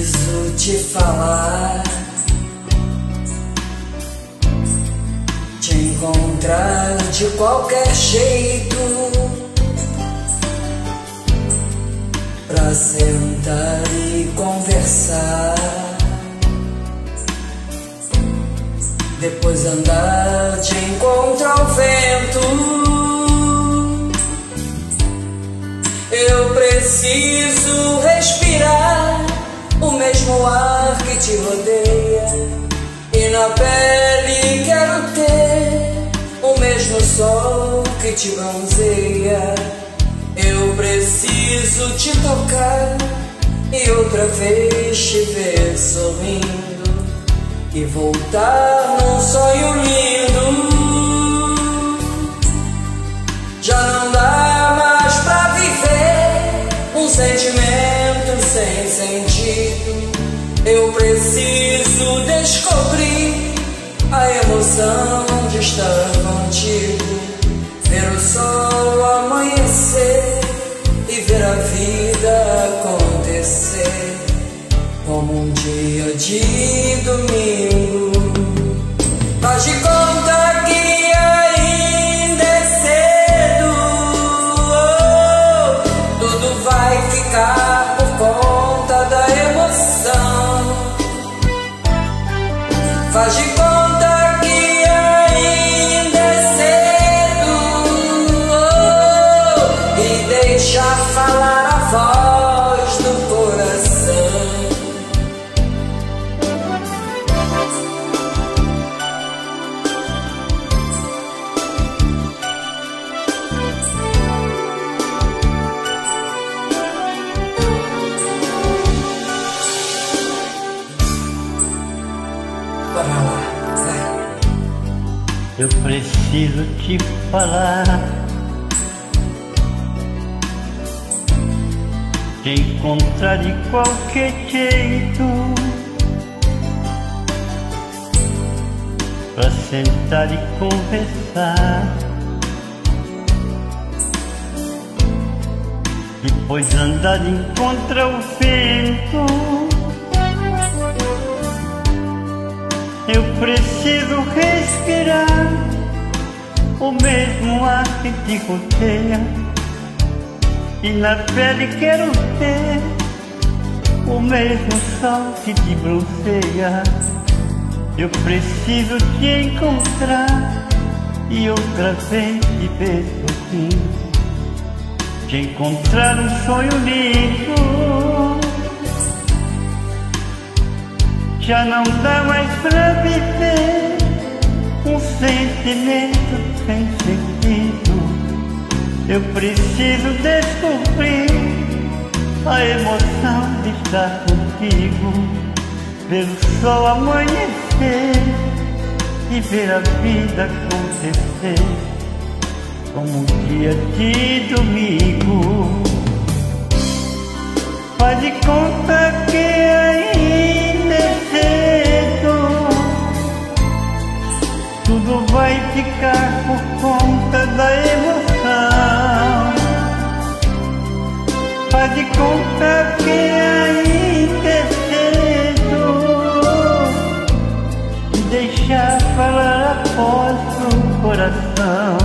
preciso te falar, te encontrar de qualquer jeito, pra sentar e conversar. Depois andar de encontro ao vento. Eu preciso respirar mesmo ar que te rodeia. E na pele quero ter o mesmo sol que te bronzeia. Eu preciso te tocar e outra vez te ver sorrindo e voltar num sonho lindo. Eu preciso descobrir a emoção de estar contigo. Ver o sol amanhecer e ver a vida acontecer como um dia de domingo. Faz de conta e deixa falar a voz do coração. Eu preciso te falar. Te encontrar de qualquer jeito. Pra sentar e conversar. Depois andar de encontro ao vento. Eu preciso respirar o mesmo ar que te rodeia e na pele quero ter o mesmo sol que te bronzeia. Eu preciso te encontrar e outra vez te ver sorrindo, te encontrar um sonho lindo. Já não dá mais pra viver um sentimento sem sentido. Eu preciso descobrir a emoção de estar contigo, ver o sol amanhecer e ver a vida acontecer como um dia de domingo. Faz de conta que ainda é cedo. Tudo vai ficar por conta da emoção Faz de conta que ainda é cedo falar após o coração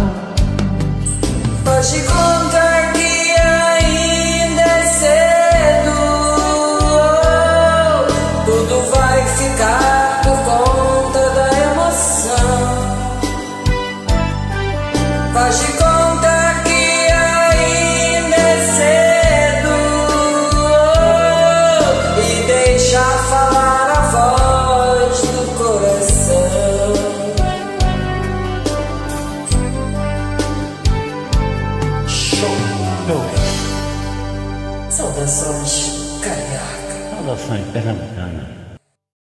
Saudações, carioca. Saudações pernambucanas.